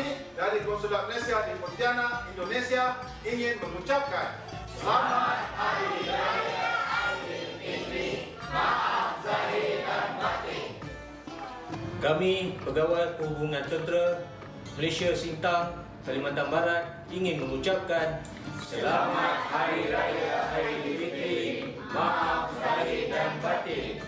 kami dari Konsulat Malaysia di Pontianak, Indonesia ingin mengucapkan Selamat Hari Raya Aidilfitri. Maaf zahir dan batin. Kami pegawai perhubungan tentera Malaysia Sintang, Kalimantan Barat ingin mengucapkan Selamat Hari Raya Aidilfitri. Maaf zahir dan batin.